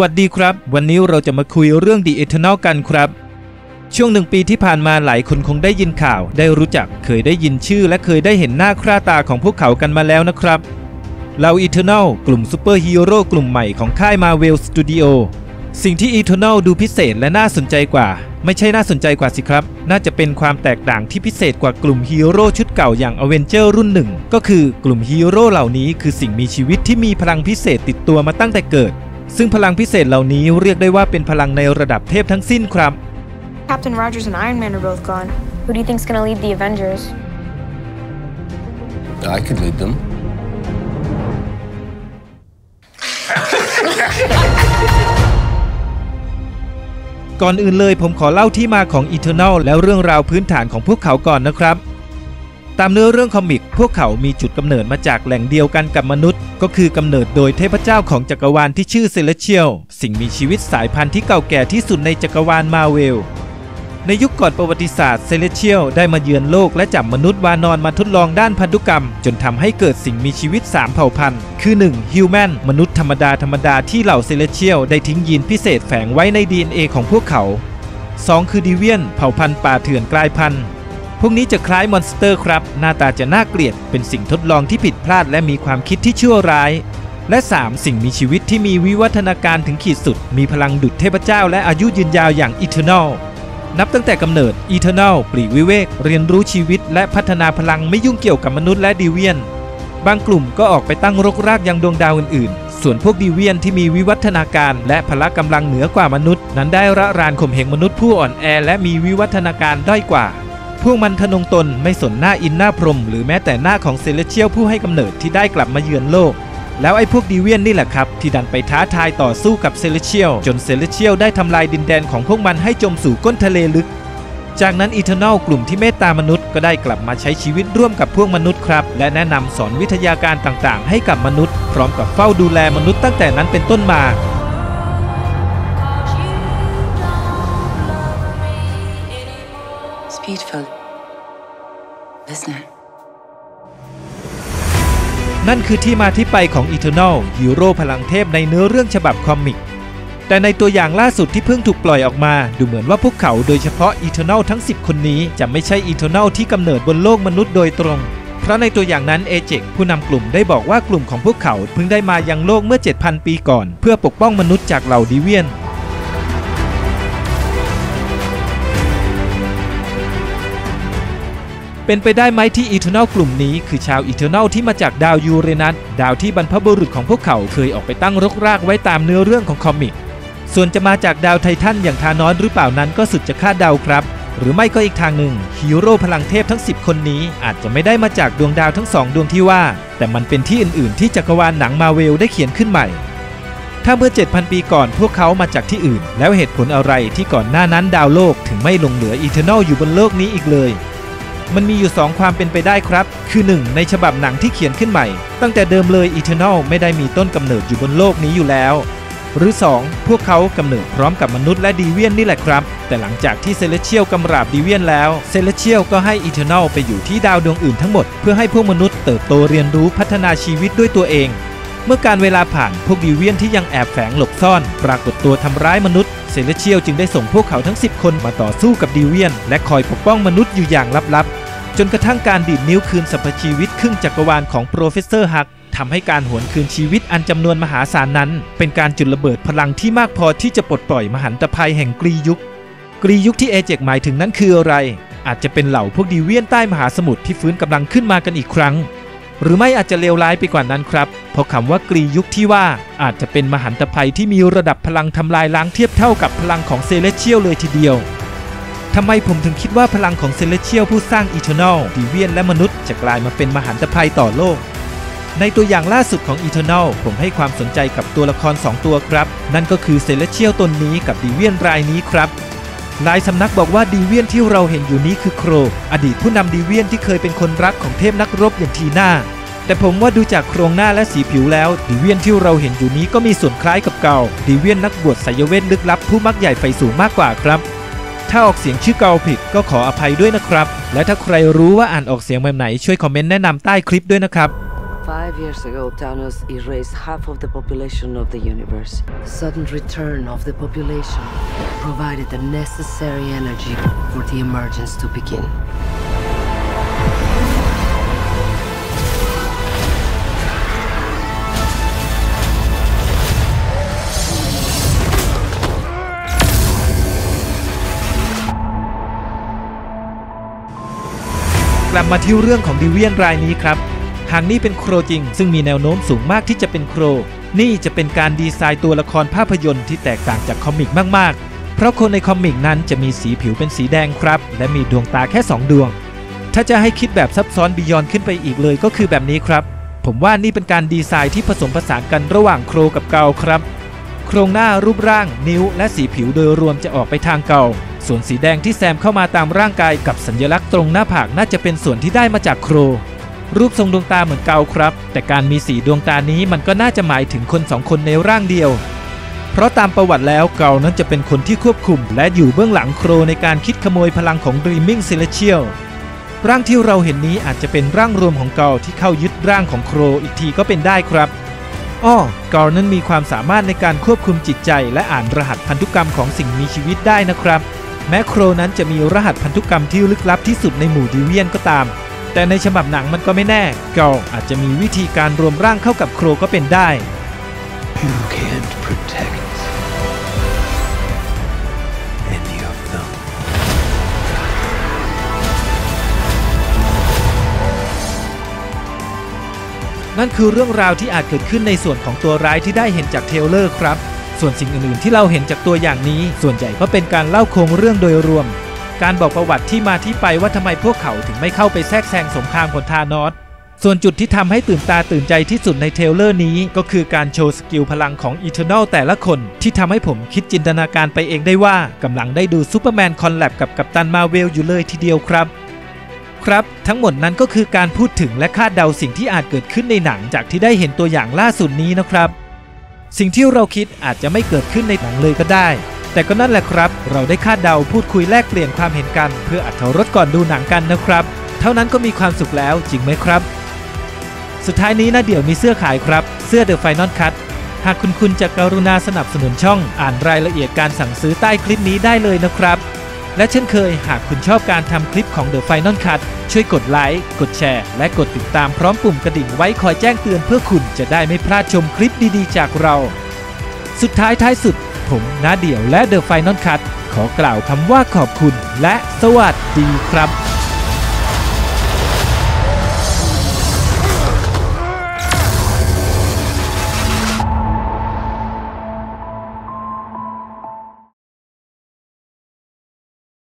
สวัสดีครับ วันนี้เราจะมาคุยเรื่อง The Eternal กันครับ ช่วงหนึ่งปีที่ผ่านมาหลายคนคงได้ยินข่าว ได้รู้จัก เคยได้ยินชื่อ และเคยได้เห็นหน้าค่าตาของพวกเขากันมาแล้วนะครับเรา Eternal กลุ่มซูเปอร์ฮีโร่กลุ่มใหม่ของค่าย Marvel Studio สิ่งที่ Eternal ดูพิเศษและน่าสนใจกว่า ไม่ใช่น่าสนใจกว่าสิครับ น่าจะเป็นความแตกต่างที่พิเศษกว่ากลุ่มฮีโร่ชุดเก่าอย่าง Avenger รุ่นหนึ่งก็คือกลุ่มฮีโร่เหล่านี้คือสิ่งมีชีวิตที่มีพลังพิเศษติดตัวมาตั้งแต่เกิด ซึ่งพลังพิเศษเหล่านี้เรียกได้ว่าเป็นพลังในระดับเทพทั้งสิ้นครับ Captain Rogers and Iron Man are both gone. Who do you think's gonna lead the Avengers? I could lead them. ก่อนอื่นเลยผมขอเล่าที่มาของ Eternal แล้วเรื่องราวพื้นฐานของพวกเขาก่อนนะครับ ตามเนื้อเรื่องคอมิก พวกเขามีจุดกำเนิดมาจากแหล่งเดียวกันกับมนุษย์ ก็คือกำเนิดโดยเทพเจ้าของจักรวาลที่ชื่อเซเลเชียล สิ่งมีชีวิตสายพันธุ์ที่เก่าแก่ที่สุดในจักรวาลมาเวล ในยุคก่อนประวัติศาสตร์ Celestial ได้มาเยือนโลกและจับมนุษย์วานรมาทดลองด้านพันธุกรรม จนทำให้เกิดสิ่งมีชีวิต 3 เผ่าพันธุ์ คือ 1. human มนุษย์ธรรมดาธรรมดาที่เหล่า Celestial ได้ทิ้งยีนพิเศษแฝงไว้ใน DNA ของพวกเขา 2. คือ Deviant เผ่าพันธุ์ป่าเถื่อนกลายพันธุ์ พวกนี้จะคล้าย monster ครับ หน้าตาจะน่าเกลียด เป็นสิ่งทดลองที่ผิดพลาดและมีความคิดที่ชั่วร้าย และ 3. สิ่งมีชีวิตที่มีวิวัฒนาการถึงขีดสุด มีพลังดุจเทพเจ้าและอายุยืนยาวอย่างอีเทอร์น l นับตั้งแต่กำเนิดอีเทอร์น l ปลีกวิเวก เรียนรู้ชีวิต และพัฒนาพลังไม่ยุ่งเกี่ยวกับมนุษย์และ Deviant บางกลุ่มก็ออกไปตั้งรกรากยังดวงดาวอื่นๆ ส่วนพวก Deviant ที่มีวิวัฒนาการ และพละกำลังเหนือกว่ามนุษย์ นั้นได้ระรานข่มเหงมนุษย์ผู้อ่อนแอ และมีวิวัฒนาการด้อยกว่า พวกมันทะนงตนไม่สนหน้าอินทร์หน้าพรหมหรือแม้แต่หน้าของ Celestial ผู้ให้กำเนิดที่ได้กลับมาเยือนโลก แล้วไอ้พวก Deviant นี่แหละครับ ที่ดันไปท้าทายต่อสู้กับ Celestial จน Celestial ได้ทำลายดินแดนของพวกมันให้จมสู่ก้นทะเลลึกจากนั้นอีเทอร์น l กลุ่มที่เมตตามนุษย์ก็ได้กลับมาใช้ชีวิตร่วมกับพวกมนุษย์ครับ และแนะนำสอนวิทยาการต่างๆ ให้กับมนุษย์ พร้อมกับเฝ้าดูแลมนุษย์ตั้งแต่นั้นเป็นต้นมา beautiful, isn't it? นั่นคือที่มาที่ไปของ Eternal ฮีโร่พลังเทพในเนื้อเรื่องฉบับคอมิก แต่ในตัวอย่างล่าสุดที่เพิ่งถูกปล่อยออกมา ดูเหมือนว่าพวกเขาโดยเฉพาะ Eternal ทั้ง 10 คนนี้ จะไม่ใช่ Eternal ที่กำเนิดบนโลกมนุษย์โดยตรง เพราะในตัวอย่างนั้นเอเจกผู้นำกลุ่มได้บอกว่ากลุ่มของพวกเขาเพิ่งได้มายังโลกเมื่อ 7,000 ปีก่อน เพื่อปกป้องมนุษย์จากเหล่าดีเวียน เป็นไปได้ไหมที่ Eternal กลุ่มนี้คือชาว Eternal ที่มาจากดาวยูเรนัสดาวที่บรรพบุรุษของพวกเขาเคยออกไปตั้งรกรากไว้ตามเนื้อเรื่องของ comic ส่วนจะมาจากดาวไททันอย่าง Thanos หรือเปล่านั้นก็สุดจะคาดเดาครับ หรือไม่ก็อีกทางหนึ่งฮีโร่พลังเทพทั้ง 10 คนนี้ อาจจะไม่ได้มาจากดวงดาวทั้งสองดวงที่ว่า แต่มันเป็นที่อื่นๆ ที่จักรวาลหนังมาเวลได้เขียนขึ้นใหม่ ถ้าเมื่อ 7,000 ปีก่อนพวกเขามาจากที่อื่น แล้วเหตุผลอะไรที่ก่อนหน้านั้นดาวโลกถึงไม่หลงเหลือ Eternal อยู่บนโลกนี้อีกเลย มันมีอยู่ 2 ความเป็นไปได้ครับ คือ 1 ในฉบับหนังที่เขียนขึ้นใหม่ ตั้งแต่เดิมเลย Eternal ไม่ได้มีต้นกำเนิดอยู่บนโลกนี้อยู่แล้ว หรือ 2 พวกเขากำเนิดพร้อมกับมนุษย์และ Deviant นี่แหละครับ แต่หลังจากที่ Celestial กำราบ Deviant แล้ว Celestial ก็ให้ Eternal ไปอยู่ที่ดาวดวงอื่นทั้งหมด เพื่อให้พวกมนุษย์เติบโตเรียนรู้พัฒนาชีวิตด้วยตัวเอง เมื่อกาลเวลาผ่านพวก Deviant ที่ยังแอบแฝงหลบซ่อน ปรากฏตัวทำร้ายมนุษย์ Celestial จึงได้ส่งพวกเขาทั้ง 10 คนมาต่อสู้กับ Deviant และคอยปกป้องมนุษย์อยู่อย่างลับๆ จนกระทั่งการดีดนิ้วคืนสรรพชีวิตครึ่งจักรวาลของ Professor Hulk ทำให้การหวนคืนชีวิตอันจำนวนมหาศาลนั้น เป็นการจุดระเบิดพลังที่มากพอที่จะปลดปล่อยมหันตภัยแห่งกลียุค กลียุคที่ Ajak หมายถึงนั้นคืออะไร อาจจะเป็นเหล่าพวก Deviant ใต้มหาสมุทรที่ฟื้นกำลังขึ้นมากันอีกครั้ง หรือไม่อาจจะเลวร้ายไปกว่านั้นครับ เพราะคำว่ากลียุคที่ว่าอาจจะเป็นมหันตภัยที่มีระดับพลังทำลายล้างเทียบเท่ากับพลังของ Celestial เลยทีเดียวทำไมผมถึงคิดว่าพลังของ Celestial ผู้สร้าง Eternal Deviant และมนุษย์จะกลายมาเป็นมหันตภัยต่อโลก ในตัวอย่างล่าสุดของ Eternal ผมให้ความสนใจกับตัวละคร 2 ตัวครับ นั่นก็คือ Celestial ตนนี้กับ Deviant รายนี้ครับ หลายสำนักบอกว่า Deviant ที่เราเห็นอยู่นี้คือ Kro อดีตผู้นำ Deviant ที่เคยเป็นคนรักของเทพนักรบอย่าง Thena แต่ผมว่าดูจากโครงหน้าและสีผิวแล้ว Deviant ที่เราเห็นอยู่นี้ก็มีส่วนคล้ายกับ Ghaurดีเวียนนักบวชไสยเวทลึกลับผู้มักใหญ่ไฟสูงมากกว่าครับ ถ้าออกเสียงชื่อเกาผิดก็ขออภัยด้วยนะครับ และถ้าใครรู้ว่าอ่านออกเสียงแบบไหนช่วยคอมเมนต์แนะนำใต้คลิปด้วยนะครับ Five years ago, Thanos erased half of the population of the universe. The sudden return of the population provided the necessary energy for the emergence to begin. กลับมาที่เรื่องของดิเวียนรายนี้ครับ หากนี่เป็นโครจริง ซึ่งมีแนวโน้มสูงมากที่จะเป็นโคร นี่จะเป็นการดีไซน์ตัวละครภาพยนตร์ที่แตกต่างจากคอมิกมาก ๆ เพราะคนในคอมิกนั้นจะมีสีผิวเป็นสีแดงครับ และมีดวงตาแค่ 2 ดวง ถ้าจะให้คิดแบบซับซ้อนบียอนขึ้นไปอีกเลยก็คือแบบนี้ครับ ผมว่านี่เป็นการดีไซน์ที่ผสมผสานกันระหว่างโครกับเกาครับ โครงหน้ารูปร่าง นิ้ว และสีผิวโดยรวมจะออกไปทางเกาส่วนสีแดงที่แซมเข้ามาตามร่างกายกับสัญลักษณ์ตรงหน้าผากน่าจะเป็นส่วนที่ได้มาจากโคร รูปทรงดวงตาเหมือนเกาครับ แต่การมีสีดวงตานี้มันก็น่าจะหมายถึงคนสองคนในร่างเดียว เพราะตามประวัติแล้วเกานั้นจะเป็นคนที่ควบคุม และอยู่เบื้องหลังโครในการคิดขโมยพลังของ Dreaming Celestial ร่างที่เราเห็นนี้อาจจะเป็นร่างรวมของเกาที่เข้ายึดร่างของโครอีกทีก็เป็นได้ครับอ้อกอร์นั้นมีความสามารถในการควบคุมจิตใจ และอ่านรหัสพันธุกรรมของสิ่งมีชีวิตได้นะครับ แม้ Kro นั้นจะมีรหัสพันธุกรรมที่ลึกลับที่สุดในหมู่ Deviant ก็ตาม แต่ในฉบับหนังมันก็ไม่แน่ Ghaur อาจจะมีวิธีการรวมร่างเข้ากับ Kro ก็เป็นได้ You can't protect any of them. นั่นคือเรื่องราวที่อาจเกิดขึ้นในส่วนของตัวร้ายที่ได้เห็นจาก trailer ครับ ส่วนสิ่งอื่นๆที่เราเห็นจากตัวอย่างนี้ ส่วนใหญ่ก็เป็นการเล่าโครงเรื่องโดยรวม การบอกประวัติที่มาที่ไปว่าทำไมพวกเขาถึงไม่เข้าไปแทรกแซงสงครามของ Thanos ส่วนจุดที่ทำให้ตื่นตาตื่นใจที่สุดใน trailer นี้ ก็คือการโชว์ skill พลังของ Eternal แต่ละคนที่ทำให้ผมคิดจินตนาการไปเองได้ว่ากำลังได้ดูซูเปอร์แมน collab กับ Captain Marvel อยู่เลยทีเดียวครับ ครับ ทั้งหมดนั้นก็คือการพูดถึงและคาดเดาสิ่งที่อาจเกิดขึ้นในหนังจากที่ได้เห็นตัวอย่างล่าสุดนี้นะครับ สิ่งที่เราคิดอาจจะไม่เกิดขึ้นในหนังเลยก็ได้ แต่ก็นั่นแหละครับ เราได้คาดเดาพูดคุยแลกเปลี่ยนความเห็นกัน เพื่ออัธรสก่อนดูหนังกันนะครับ เท่านั้นก็มีความสุขแล้วจริงไหมครับ สุดท้ายนี้นะเดี๋ยวมีเสื้อขายครับ เสื้อ The Final Cut หากคุณคุณจะกรุณาสนับสนุนช่องอ่านรายละเอียดการสั่งซื้อใต้คลิปนี้ได้เลยนะครับ และเช่นเคยหากคุณชอบการทำคลิปของ The Final Cut ช่วยกดไลค์ กดแชร์ และกดติดตามพร้อมปุ่มกระดิ่งไว้คอยแจ้งเตือนเพื่อคุณจะได้ไม่พลาดชมคลิปดีๆ จากเรา สุดท้ายท้ายสุด ผมนาเดี่ยวและเดอะไฟนอลคัทขอกล่าวคำว่าขอบคุณและสวัสดีครับ